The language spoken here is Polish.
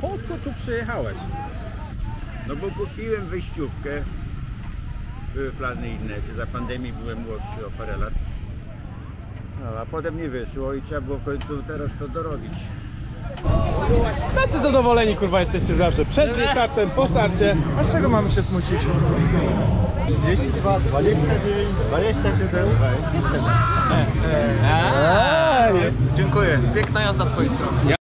Po co tu przyjechałeś? No bo kupiłem wyjściówkę. Były plany inne. Za pandemii byłem młodszy o parę lat. No, a potem nie wyszło i trzeba było w końcu teraz to dorobić. Tacy zadowoleni kurwa jesteście zawsze. Przed startem, po starcie. A z czego mamy się smucić? 32, 29, 27, 27. Dziękuję. Piękna jazda z twojej strony.